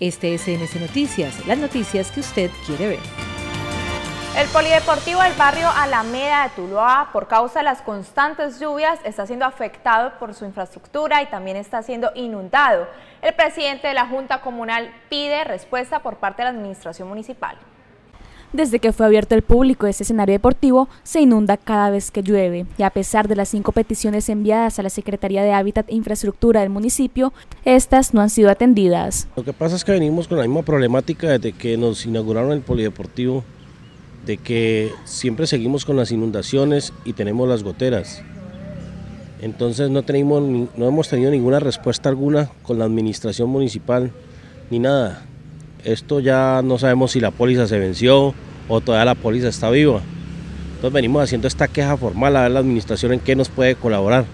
Este es NS Noticias, las noticias que usted quiere ver. El polideportivo del barrio Alameda de Tuluá, por causa de las constantes lluvias, está siendo afectado por su infraestructura y también está siendo inundado. El presidente de la Junta Comunal pide respuesta por parte de la Administración Municipal. Desde que fue abierto al público este escenario deportivo, se inunda cada vez que llueve y a pesar de las cinco peticiones enviadas a la Secretaría de Hábitat e Infraestructura del municipio, estas no han sido atendidas. Lo que pasa es que venimos con la misma problemática desde que nos inauguraron el polideportivo de que siempre seguimos con las inundaciones y tenemos las goteras. Entonces no, tenemos, no hemos tenido ninguna respuesta alguna con la administración municipal ni nada. Esto ya no sabemos si la póliza se venció o todavía la póliza está viva. Entonces venimos haciendo esta queja formal a ver la administración en qué nos puede colaborar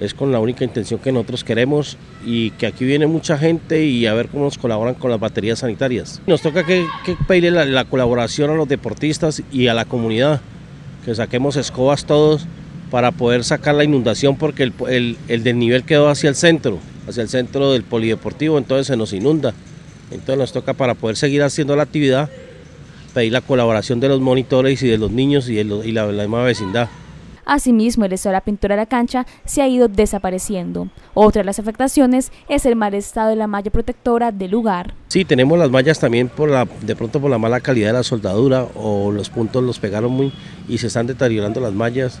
es con la única intención que nosotros queremos y que aquí viene mucha gente y a ver cómo nos colaboran con las baterías sanitarias. Nos toca que, pedirle la, colaboración a los deportistas y a la comunidad, que saquemos escobas todos para poder sacar la inundación porque el, el, el desnivel quedó hacia el centro, hacia el centro del polideportivo, entonces se nos inunda. Entonces nos toca para poder seguir haciendo la actividad, pedir la colaboración de los monitores y de los niños y, y la, la misma vecindad. Asimismo, el estado de la pintura de la cancha se ha ido desapareciendo. Otra de las afectaciones es el mal estado de la malla protectora del lugar. Sí, tenemos las mallas también por la, de pronto por la mala calidad de la soldadura o los puntos los pegaron muy y se están deteriorando las mallas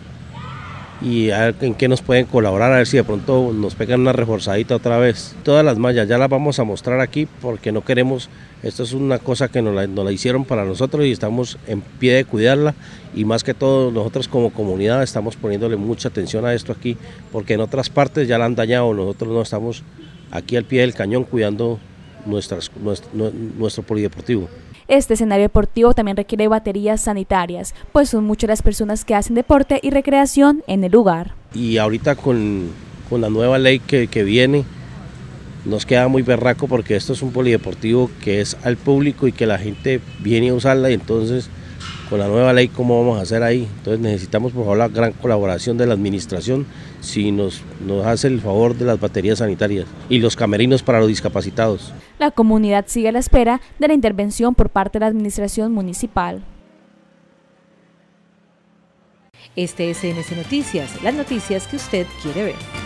y a ver en qué nos pueden colaborar, a ver si de pronto nos pegan una reforzadita otra vez. Todas las mallas ya las vamos a mostrar aquí porque no queremos, esto es una cosa que nos la, hicieron para nosotros y estamos en pie de cuidarla y más que todo nosotros como comunidad estamos poniéndole mucha atención a esto aquí porque en otras partes ya la han dañado, nosotros no estamos aquí al pie del cañón cuidando nuestras, nuestro polideportivo. Este escenario deportivo también requiere baterías sanitarias, pues son muchas las personas que hacen deporte y recreación en el lugar. Y ahorita con, la nueva ley que, que viene, nos queda muy berraco porque esto es un polideportivo que es al público y que la gente viene a usarla y entonces con la nueva ley cómo vamos a hacer ahí. Entonces necesitamos por favor la gran colaboración de la administración si nos, nos hace el favor de las baterías sanitarias y los camerinos para los discapacitados. La comunidad sigue a la espera de la intervención por parte de la administración municipal. Este es NS Noticias, las noticias que usted quiere ver.